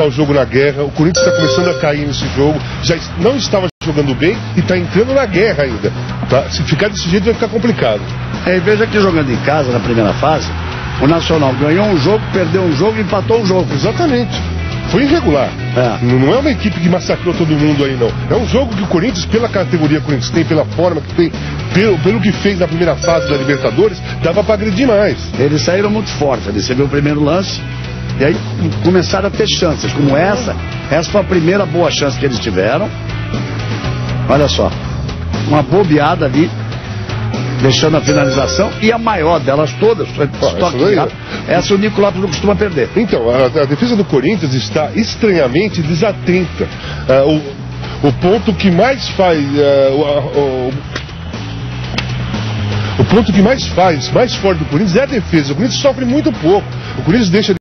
o jogo na guerra. O Corinthians está começando a cair nesse jogo. Já não estava jogando bem e está entrando na guerra ainda. Tá? Se ficar desse jeito vai ficar complicado. É, e veja que jogando em casa na primeira fase, o Nacional ganhou um jogo, perdeu um jogo e empatou um jogo. Exatamente. Foi irregular. É. Não é uma equipe que massacrou todo mundo aí, não. É um jogo que o Corinthians, pela categoria que o Corinthians tem, pela forma que tem, pelo, pelo que fez na primeira fase da Libertadores, dava para agredir mais. Eles saíram muito fortes. Viu o primeiro lance, e aí começaram a ter chances, como essa. Essa foi a primeira boa chance que eles tiveram. Olha só, uma bobeada ali, deixando a finalização, e a maior delas todas, foi toque essa, o Nico Lopes não costuma perder. Então, a, a, defesa do Corinthians está estranhamente desatenta. Uh, o, o ponto que mais faz. Uh, o, o, o ponto que mais faz, mais forte do Corinthians é a defesa. O Corinthians sofre muito pouco. O Corinthians deixa